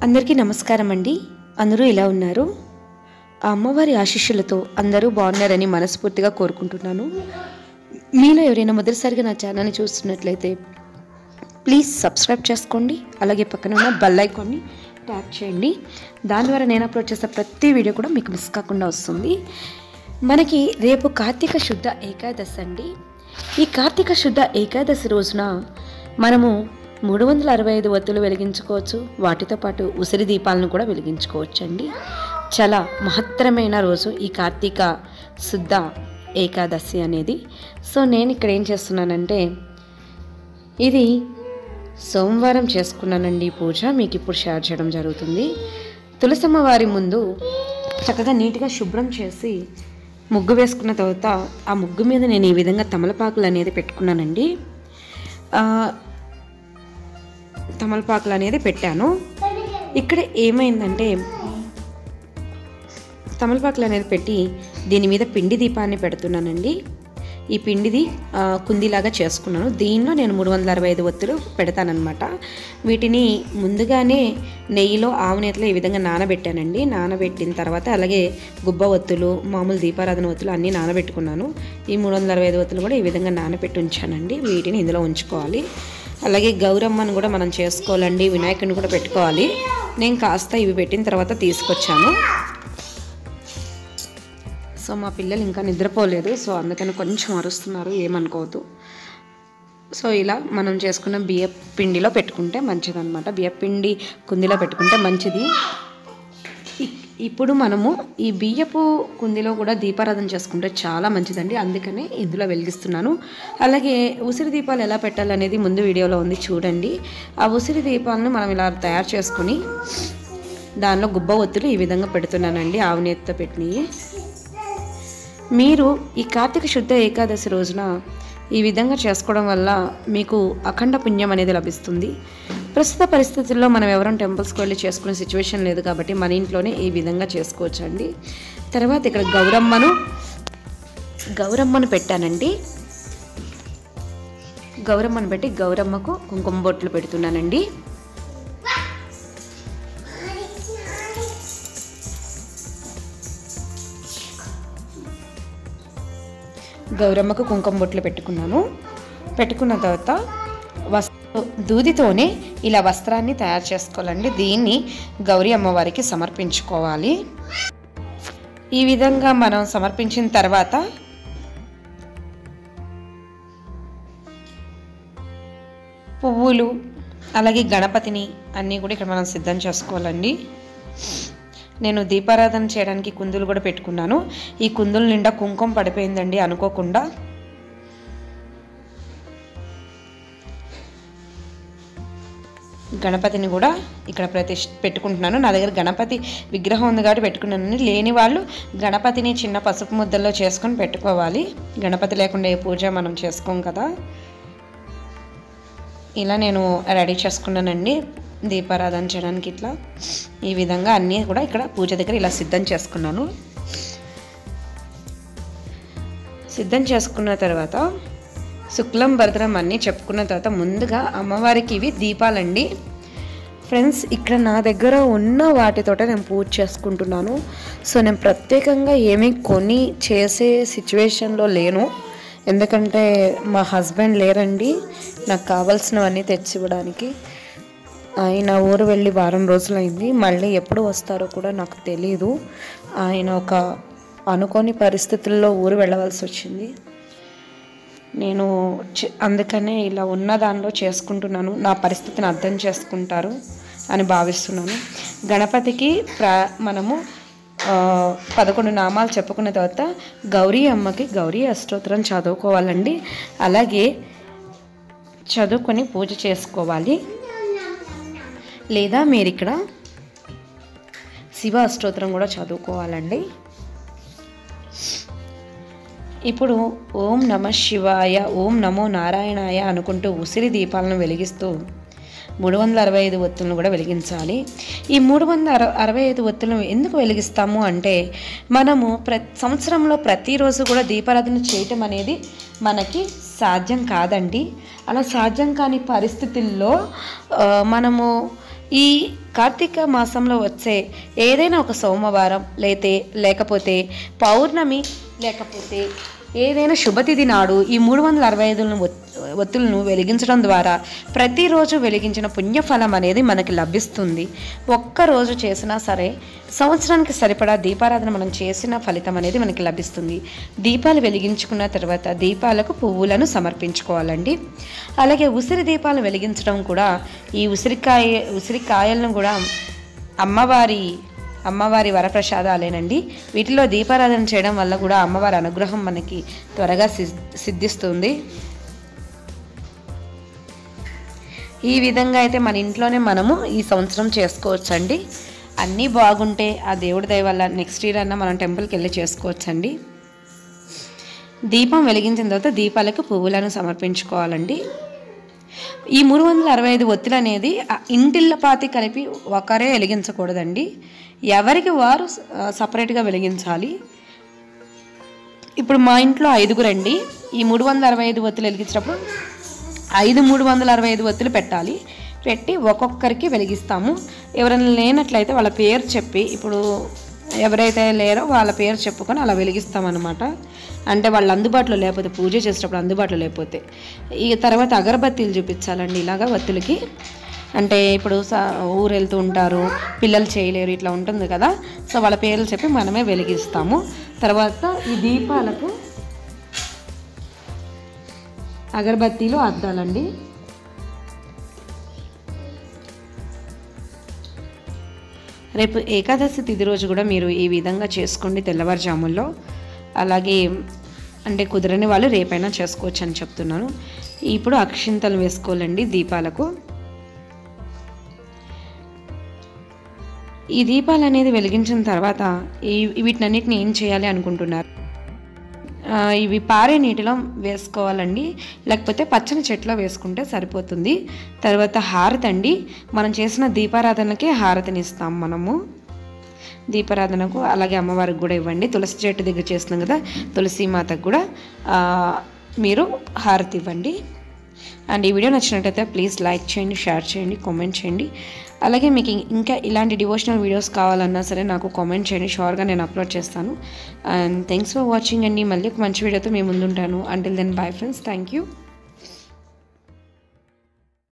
అందరికీ నమస్కారం అండి. అందరూ ఎలా ఉన్నారు? ఆ అమ్మవారి ఆశీస్సులతో అందరూ బాగున్నారని మనస్ఫూర్తిగా కోరుకుంటున్నాను. మీలో ఎవరైనా మొదటిసారిగా నా ఛానల్ని చూస్తున్నట్లయితే ప్లీజ్ సబ్స్క్రైబ్ చేసుకోండి. అలాగే పక్కన ఉన్న బెల్ ఐకాన్ని ట్యాప్ చేయండి. దాని ద్వారా నేను అప్లోడ్ చేసే ప్రతి వీడియో కూడా మీకు మిస్ కాకుండా వస్తుంది. మనకి రేపు కార్తీక శుద్ధ ఏకాదశి అండి. ఈ కార్తీక శుద్ధ ఏకాదశి రోజున మనము మూడు వందల అరవై ఐదు ఒత్తులు వెలిగించుకోవచ్చు. వాటితో పాటు ఉసిరి దీపాలను కూడా వెలిగించుకోవచ్చు అండి చాలా మహత్తరమైన రోజు ఈ కార్తీక శుద్ధ ఏకాదశి అనేది. సో నేను ఇక్కడ ఏం చేస్తున్నానంటే ఇది సోమవారం చేసుకున్నానండి పూజ. మీకు ఇప్పుడు షేర్ చేయడం జరుగుతుంది. తులసమ్మ వారి ముందు చక్కగా నీట్గా శుభ్రం చేసి ముగ్గు వేసుకున్న తర్వాత ఆ ముగ్గు మీద నేను ఈ విధంగా తమలపాకులు అనేది పెట్టుకున్నానండి. తమలపాకులు అనేది పెట్టాను. ఇక్కడ ఏమైందంటే తమలపాకులు అనేది పెట్టి దీని మీద పిండి దీపాన్ని పెడుతున్నానండి. ఈ పిండిది కుందిలాగా చేసుకున్నాను. దీనిలో నేను మూడు వందల అరవై ఐదు ఒత్తులు పెడతానమాట వీటిని ముందుగానే నెయ్యిలో ఆవు నేతలో ఈ విధంగా నానబెట్టానండి. నానబెట్టిన తర్వాత అలాగే గుబ్బ ఒత్తులు మామూలు దీపారాధన ఒత్తులు అన్నీ నానబెట్టుకున్నాను. ఈ మూడు వందల అరవై ఐదు ఒత్తులు కూడా ఈ విధంగా నానబెట్టి ఉంచానండి. వీటిని ఇందులో ఉంచుకోవాలి. అలాగే గౌరమ్మను కూడా మనం చేసుకోవాలండి వినాయకుడిని కూడా పెట్టుకోవాలి. నేను కాస్త ఇవి పెట్టిన తర్వాత తీసుకొచ్చాను. సో మా పిల్లలు ఇంకా నిద్రపోలేదు సో అందుకని కొంచెం అరుస్తున్నారు ఏమనుకోవద్దు. సో ఇలా మనం చేసుకున్న బియ్య పిండిలో పెట్టుకుంటే మంచిదన్నమాట. బియ్య పిండి కుందిలో పెట్టుకుంటే మంచిది. ఇప్పుడు మనము ఈ బియ్యపు కుందిలో కూడా దీపారాధన చేసుకుంటే చాలా మంచిదండి. అందుకనే ఇందులో వెలిగిస్తున్నాను. అలాగే ఉసిరి దీపాలు ఎలా పెట్టాలనేది ముందు వీడియోలో ఉంది చూడండి. ఆ ఉసిరి దీపాలను మనం ఇలా తయారు చేసుకుని దానిలో గుబ్బ ఒత్తులు ఈ విధంగా పెడుతున్నానండి. ఆవునేతితో పెట్టినవి. మీరు ఈ కార్తీక శుద్ధ ఏకాదశి రోజున ఈ విధంగా చేసుకోవడం వల్ల మీకు అఖండ పుణ్యం అనేది లభిస్తుంది. ప్రస్తుత పరిస్థితుల్లో మనం ఎవరైనా టెంపుల్స్కి వెళ్ళి చేసుకునే సిచ్యువేషన్ లేదు కాబట్టి మన ఇంట్లోనే ఈ విధంగా చేసుకోవచ్చండి. తర్వాత ఇక్కడ గౌరమ్మను గౌరమ్మను పెట్టానండి. గౌరమ్మను పెట్టి గౌరమ్మకు కుంకుమ బొట్లు పెడుతున్నానండి. గౌరమ్మకు కుంకుమ బొట్లు పెట్టుకున్నాను. పెట్టుకున్న తర్వాత దూదితోనే ఇలా వస్త్రాన్ని తయారు చేసుకోవాలండి. దీన్ని గౌరీ అమ్మవారికి సమర్పించుకోవాలి. ఈ విధంగా మనం సమర్పించిన తర్వాత పువ్వులు అలాగే గణపతిని అన్నీ కూడా ఇక్కడ మనం సిద్ధం చేసుకోవాలండి. నేను దీపారాధన చేయడానికి కుందులు కూడా పెట్టుకున్నాను. ఈ కుందుల నిండా కుంకుమ పడిపోయిందండి అనుకోకుండా. గణపతిని కూడా ఇక్కడ ప్రతిష్ఠ పెట్టుకుంటున్నాను. నా దగ్గర గణపతి విగ్రహం ఉంది కాబట్టి పెట్టుకున్నాను లేని వాళ్ళు గణపతిని చిన్న పసుపు ముద్దల్లో చేసుకొని పెట్టుకోవాలి. గణపతి లేకుండా ఏ పూజ మనం చేసుకోం కదా. ఇలా నేను రెడీ చేసుకున్నానండి దీపారాధన చేయడానికి ఇట్లా. ఈ విధంగా అన్నీ కూడా ఇక్కడ పూజ దగ్గర ఇలా సిద్ధం చేసుకున్నాను. సిద్ధం చేసుకున్న తర్వాత శుక్లం భరతరం అన్నీ చెప్పుకున్న తర్వాత ముందుగా అమ్మవారికి ఇవి దీపాలండి. ఫ్రెండ్స్ ఇక్కడ నా దగ్గర ఉన్న వాటితోటే నేను పూజ చేసుకుంటున్నాను. సో నేను ప్రత్యేకంగా ఏమీ కొని చేసే సిచ్యువేషన్లో లేను. ఎందుకంటే మా హస్బెండ్ లేరండి. నాకు కావాల్సినవన్నీ తెచ్చివ్వడానికి ఆయన ఊరు వెళ్ళి వారం రోజులైంది. మళ్ళీ ఎప్పుడు వస్తారో కూడా నాకు తెలియదు ఆయన ఒక అనుకోని పరిస్థితుల్లో ఊరు వెళ్ళవలసి వచ్చింది. నేను అందుకనే ఇలా ఉన్న దానిలో చేసుకుంటున్నాను. నా పరిస్థితిని అర్థం చేసుకుంటారు అని భావిస్తున్నాను. గణపతికి ప్రా మనము పదకొండు నామాలు చెప్పుకున్న తర్వాత గౌరీ అమ్మకి గౌరీ అష్టోత్తరం చదువుకోవాలండి. అలాగే చదువుకొని పూజ చేసుకోవాలి. లేదా మీరు ఇక్కడ శివ అష్టోత్తరం కూడా చదువుకోవాలండి. ఇప్పుడు ఓం నమ శివాయ ఓం నమో నారాయణాయ అనుకుంటూ ఉసిరి దీపాలను వెలిగిస్తూ మూడు వందల అరవై ఐదు ఒత్తులను కూడా వెలిగించాలి. ఈ మూడు వందల అర అరవై ఐదు ఒత్తులను ఎందుకు వెలిగిస్తాము అంటే మనము ప్ర సంవత్సరంలో ప్రతిరోజు కూడా దీపారాధన చేయటం అనేది మనకి సాధ్యం కాదండి. అలా సాధ్యం కాని పరిస్థితుల్లో మనము ఈ కార్తీక మాసంలో వచ్చే ఏదైనా ఒక సోమవారం లేతే లేకపోతే పౌర్ణమి లేకపోతే ఏదైనా శుభతిథి నాడు ఈ మూడు వందల అరవై ఐదులను ఒత్తులను వెలిగించడం ద్వారా ప్రతిరోజు వెలిగించిన పుణ్యఫలం అనేది మనకి లభిస్తుంది. ఒక్కరోజు చేసినా సరే సంవత్సరానికి సరిపడా దీపారాధన మనం చేసిన ఫలితం అనేది మనకి లభిస్తుంది. దీపాలు వెలిగించుకున్న తర్వాత దీపాలకు పువ్వులను సమర్పించుకోవాలండి. అలాగే ఉసిరి దీపాలు వెలిగించడం కూడా ఈ ఉసిరికాయ ఉసిరికాయలను కూడా అమ్మవారి అమ్మవారి వరప్రసాదాలేనండి. వీటిలో దీపారాధన చేయడం వల్ల కూడా అమ్మవారి అనుగ్రహం మనకి త్వరగా సిద్ధిస్తుంది. ఈ విధంగా అయితే మన ఇంట్లోనే మనము ఈ సంవత్సరం చేసుకోవచ్చండి. అన్నీ బాగుంటే ఆ దేవుడి దయ వల్ల నెక్స్ట్ ఇయర్ అన్న మనం టెంపుల్కి వెళ్ళి చేసుకోవచ్చండి. దీపం వెలిగించిన తర్వాత దీపాలకు పువ్వులను సమర్పించుకోవాలండి. ఈ మూడు వందల అరవై ఐదు ఒత్తిడి అనేది ఇంటిల్లపాతి కలిపి ఒకరే వెలిగించకూడదండి. ఎవరికి వారు సపరేట్గా వెలిగించాలి? ఇప్పుడు మా ఇంట్లో ఐదుగురండి ఈ మూడు వందల అరవై ఐదు ఒత్తులు వెలిగించినప్పుడు ఐదు మూడు వందల అరవై ఐదు ఒత్తులు పెట్టాలి. పెట్టి ఒక్కొక్కరికి వెలిగిస్తాము. ఎవరైనా లేనట్లయితే వాళ్ళ పేరు చెప్పి ఇప్పుడు ఎవరైతే లేరో వాళ్ళ పేరు చెప్పుకొని అలా వెలిగిస్తామన్నమాట. అంటే వాళ్ళు అందుబాటులో లేకపోతే పూజ చేసేటప్పుడు అందుబాటులో లేకపోతే. ఈ తర్వాత అగరబత్తీలు చూపించాలండి. ఇలాగా ఒత్తులకి అంటే ఇప్పుడు స- ఊరు వెళ్తూ ఉంటారు పిల్లలు చేయలేరు ఇట్లా ఉంటుంది కదా. సో వాళ్ళ పేర్లు చెప్పి మనమే వెలిగిస్తాము. తర్వాత ఈ దీపాలకు అగరబత్తీలు అద్దాలండి. రేపు ఏకాదశి తిథి రోజు కూడా మీరు ఈ విధంగా చేసుకోండి తెల్లవారుజాముల్లో. అలాగే అంటే కుదరని వాళ్ళు రేపైనా చేసుకోవచ్చు అని చెప్తున్నాను. ఇప్పుడు అక్షింతలు వేసుకోవాలండి దీపాలకు. ఈ దీపాలు అనేది వెలిగించిన తర్వాత ఈ వీటినన్నిటిని ఏం చేయాలి అనుకుంటున్నారు? ఇవి పారే నీటిలో వేసుకోవాలండి. లేకపోతే పచ్చని చెట్లో వేసుకుంటే సరిపోతుంది. తర్వాత హారతి అండి మనం చేసిన దీపారాధనకే హారతిని ఇస్తాం మనము. దీపారాధనకు అలాగే అమ్మవారికి కూడా ఇవ్వండి. తులసి చెట్టు దగ్గర చేస్తున్నాం కదా తులసి మాతకు కూడా మీరు హారతి ఇవ్వండి. అండ్ ఈ వీడియో నచ్చినట్టయితే ప్లీజ్ లైక్ చేయండి షేర్ చేయండి కామెంట్ చేయండి. అలాగే మీకు ఇంకా ఇలాంటి డివోషనల్ వీడియోస్ కావాలన్నా సరే నాకు కామెంట్ చేయండి షూర్గా నేను అప్లోడ్ చేస్తాను. అండ్ థ్యాంక్స్ ఫర్ వాచింగ్ అండి. మళ్ళీ ఒక మంచి వీడియోతో మేము ముందుంటాను. Until then bye friends thank you